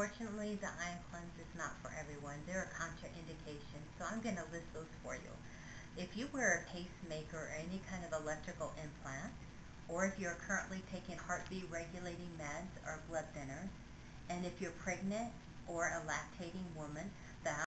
unfortunately, the ion cleanse is not for everyone. There are contraindications, so I'm going to list those for you. If you wear a pacemaker or any kind of electrical implant, or if you're currently taking heartbeat regulating meds or blood thinners, and if you're pregnant or a lactating